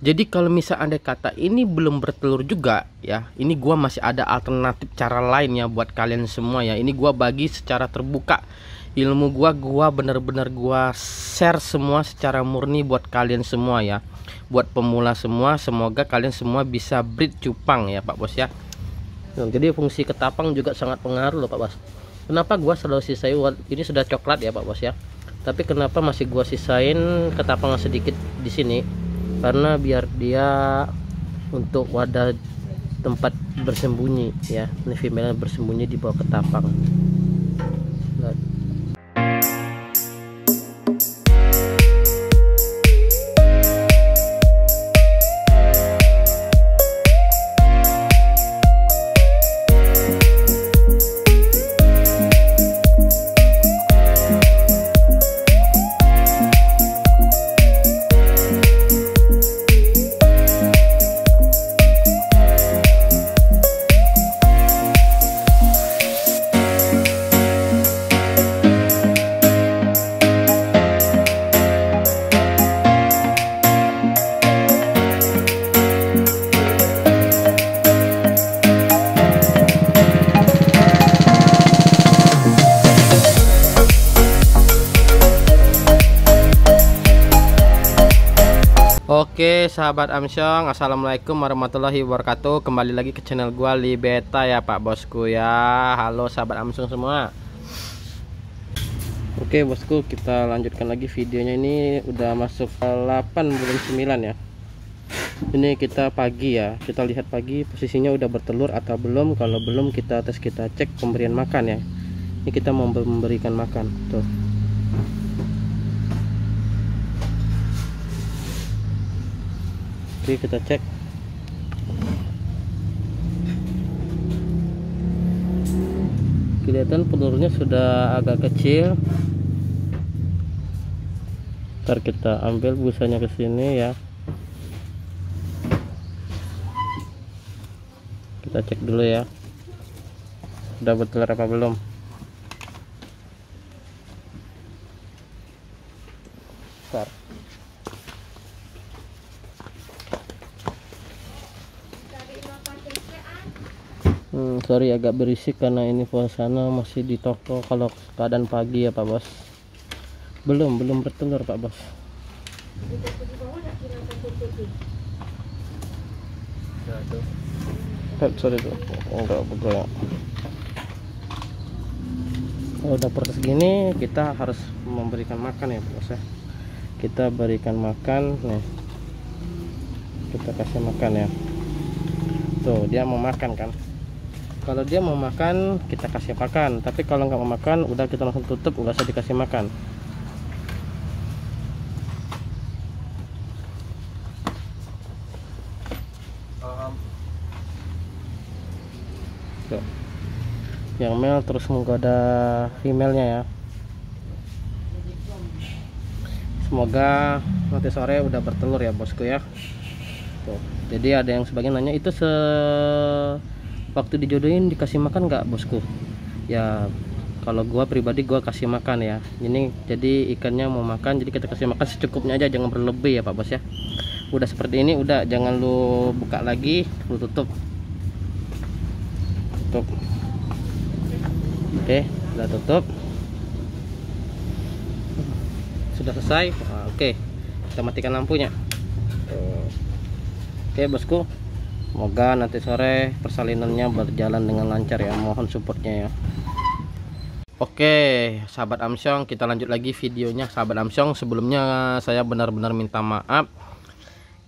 jadi kalau misal anda kata ini belum bertelur juga ya ini gua masih ada alternatif cara lain ya buat kalian semua ya. Ini gua bagi secara terbuka. Ilmu gua gua bener-bener gua share semua secara murni buat kalian semua ya. Buat pemula semua semoga kalian semua bisa breed cupang ya Pak Bos ya. Nah, jadi fungsi ketapang juga sangat pengaruh loh Pak Bos. Kenapa gua selalu sisain? Ini sudah coklat ya Pak Bos ya. Tapi kenapa masih gua sisain ketapang sedikit di sini karena biar dia untuk wadah tempat bersembunyi ya. Ini female bersembunyi di bawah ketapang Oke sahabat Amsyong Assalamualaikum warahmatullahi wabarakatuh. Kembali lagi ke channel gua Libeta ya pak bosku ya. Halo sahabat Amsyong semua. Oke bosku kita lanjutkan lagi videonya. Ini Udah masuk 8 bulan 9 ya. Ini kita pagi ya. Kita lihat pagi posisinya udah bertelur atau belum. Kalau belum kita tes kita cek pemberian makan ya. Ini kita mau memberikan makan Tuh Oke kita cek. Kelihatan pelurnya sudah agak kecil. Ntar kita ambil busanya ke sini ya. Kita cek dulu ya. Udah betul apa belum Hmm, sorry agak berisik karena ini suasana masih di toko kalau keadaan pagi ya Pak Bos. Belum, belum bertelur Pak Bos. Eh, sorry tuh. Enggak bergerak. Kalau udah proses gini kita harus memberikan makan ya Pak Bos ya. Kita berikan makan nih. Kita kasih makan ya. Tuh, dia mau makan kan kalau dia mau makan kita kasih makan. Tapi kalau nggak mau makan udah kita langsung tutup nggak usah dikasih makan. Tuh. yang male terus menggoda female-nya ya. Semoga nanti sore udah bertelur ya bosku ya. Tuh. jadi ada yang sebagian nanya itu se waktu dijodohin dikasih makan nggak bosku? Ya kalau gua pribadi gua kasih makan ya. Ini jadi ikannya mau makan jadi kita kasih makan secukupnya aja jangan berlebih ya pak bos ya. Udah seperti ini udah. Jangan lu buka lagi lu tutup. Tutup. Oke udah tutup. Sudah selesai? Oke kita matikan lampunya. Oke bosku Semoga nanti sore persalinannya berjalan dengan lancar ya. Mohon supportnya ya. Oke, sahabat Amsyong, kita lanjut lagi videonya. Sahabat Amsyong, sebelumnya saya benar-benar minta maaf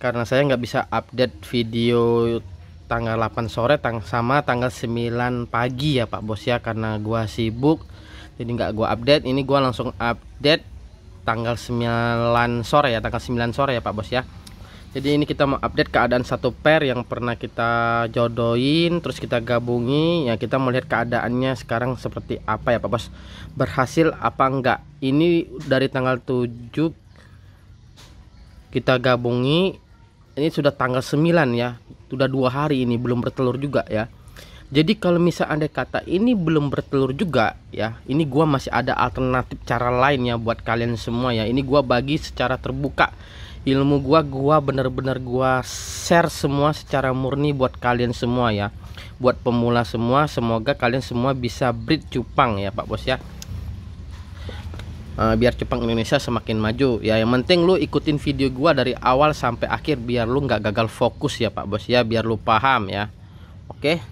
karena saya nggak bisa update video tanggal 8 sore tang sama tanggal 9 pagi ya Pak Bos ya karena gua sibuk. Jadi nggak gua update. Ini gua langsung update tanggal 9 sore ya, tanggal 9 sore ya Pak Bos ya jadi ini kita mau update keadaan satu pair yang pernah kita jodohin terus kita gabungi. Ya kita melihat keadaannya sekarang seperti apa ya Pak Bos? Berhasil apa enggak? Ini dari tanggal 7 kita gabungi. Ini sudah tanggal 9 ya. Sudah dua hari ini belum bertelur juga ya. Jadi kalau misal anda kata ini belum bertelur juga ya ini gua masih ada alternatif cara lain ya buat kalian semua ya. Ini gua bagi secara terbuka ilmu gua gua bener-bener gua share semua secara murni buat kalian semua ya. Buat pemula semua semoga kalian semua bisa breed cupang ya Pak Bos ya. Uh, biar cupang Indonesia semakin maju ya. Yang penting lu ikutin video gua dari awal sampai akhir biar lu nggak gagal fokus ya Pak Bos ya. Biar lu paham ya. Oke?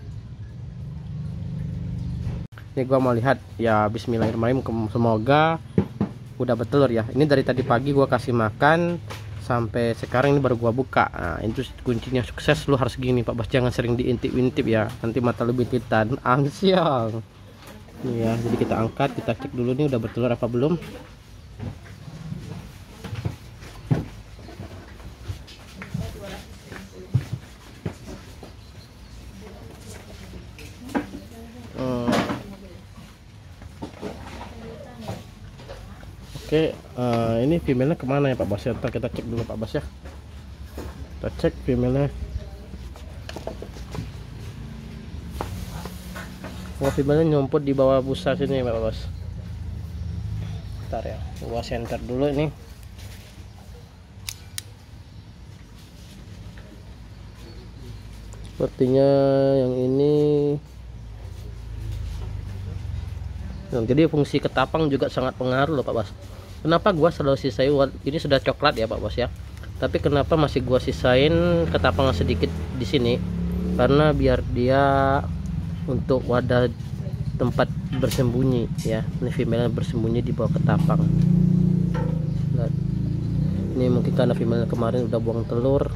Ini gua mau lihat. Ya Bismillahirrahmanirrahim. Semoga udah betul ya. Ini dari tadi pagi gua kasih makan sampai sekarang ini baru gua buka. Nah itu kuncinya sukses lu harus gini Pak Bos jangan sering diintip-intip ya. Nanti mata lebih titan ansiang. Ya jadi kita angkat kita cek dulu nih udah bertelur apa belum hmm. Oke, uh, ini female ke mana ya Pak Bos? Ya, kita cek dulu Pak Bos ya. Kita cek female Mobilnya nyumput di bawah busa sini Pak Bos. Ntar ya, gua center dulu ini. Sepertinya yang ini nah, jadi fungsi ketapang juga sangat pengaruh loh Pak Bos. Kenapa gua selalu sisain ini sudah coklat ya Pak Bos ya. Tapi kenapa masih gua sisain ketapang sedikit di sini? Karena biar dia untuk wadah tempat bersembunyi ya. Ini female bersembunyi di bawah ketapang. Ini mungkin karena female kemarin udah buang telur.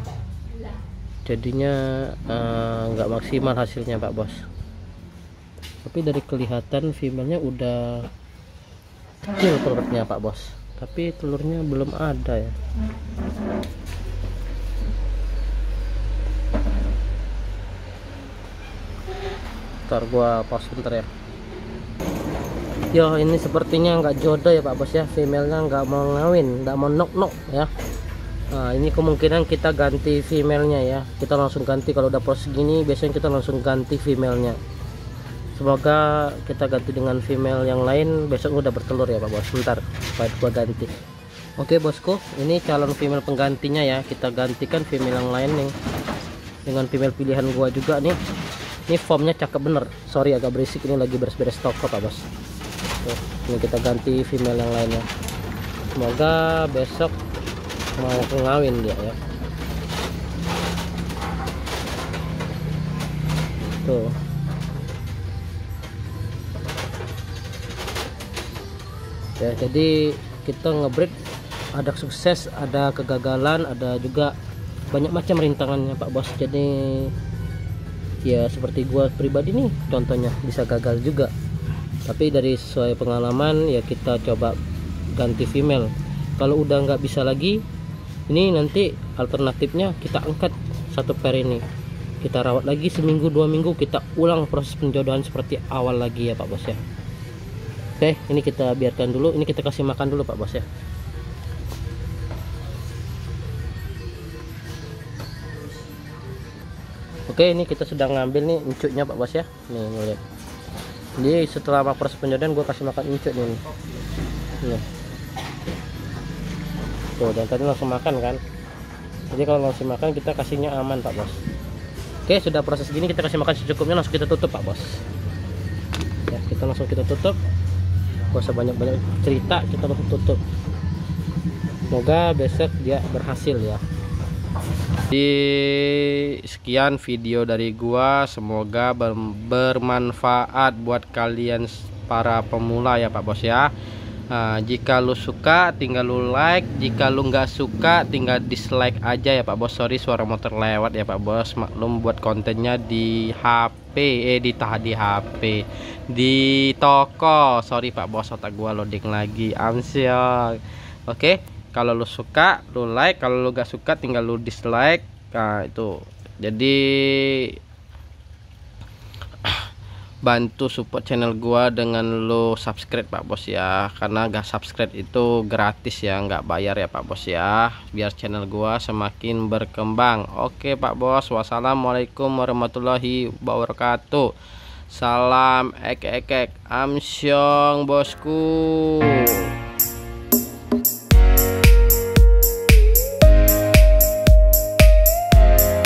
Jadinya eh, nggak uh, maksimal hasilnya pak bos. Tapi dari kelihatan femalenya udah kecil telurnya pak bos. Tapi telurnya belum ada ya. Ntar gua pause bentar ya. Yo ini sepertinya nggak jodoh ya Pak Bos ya. Femalenya nggak mau ngawin nggak mau nok nok ya. Nah ini kemungkinan kita ganti femalenya ya. Kita langsung ganti. Kalau udah proses gini biasanya kita langsung ganti femalenya semoga kita ganti dengan female yang lain. Besok udah bertelur ya Pak Bos. Sebentar supaya gua ganti. Oke bosku. Ini calon female penggantinya ya. Kita gantikan female yang lain nih. Dengan female pilihan gua juga nih. Ini formnya cakep bener. Sorry agak berisik. Ini lagi beres-beres toko pak bos. Tuh, ini kita ganti female yang lainnya. Semoga besok mau ngawin dia ya. Tuh ya jadi kita ngebreed ada sukses ada kegagalan ada juga banyak macam rintangannya Pak Bos. Jadi ya seperti gua pribadi nih contohnya bisa gagal juga. Tapi dari sesuai pengalaman ya kita coba ganti female. Kalau udah nggak bisa lagi ini nanti alternatifnya kita angkat satu pair ini. Kita rawat lagi seminggu dua minggu kita ulang proses penjodohan seperti awal lagi ya Pak Bos ya oke ini kita biarkan dulu. Ini kita kasih makan dulu Pak Bos ya. Oke ini kita sedang ngambil nih incuknya Pak Bos ya. Nih lihat. Jadi setelah proses penjodohan gue kasih makan incuk nih. Nih. Tuh dan tadi langsung makan kan? Jadi kalau langsung makan kita kasihnya aman Pak Bos. Oke sudah proses gini kita kasih makan secukupnya langsung kita tutup Pak Bos. Ya kita langsung kita tutup gak usah banyak-banyak cerita kita langsung tutup. Semoga besok dia berhasil ya. Di sekian video dari gua. Semoga ber bermanfaat buat kalian para pemula ya Pak Bos ya Nah, jika lu suka tinggal lu like. Jika lu nggak suka tinggal dislike aja ya Pak Bos. Sorry suara motor lewat ya Pak Bos. Maklum buat kontennya di HP eh di tah di HP di toko. Sorry Pak Bos otak gua loading lagi. Amsyong oke kalau lu suka lu like. Kalau lu gak suka tinggal lu dislike. Nah itu. Jadi bantu support channel gua dengan lo subscribe Pak Bos ya. Karena gak subscribe itu gratis ya nggak bayar ya Pak Bos ya. Biar channel gua semakin berkembang. Oke Pak Bos. Wassalamualaikum warahmatullahi wabarakatuh. Salam ek ek ek amsyong bosku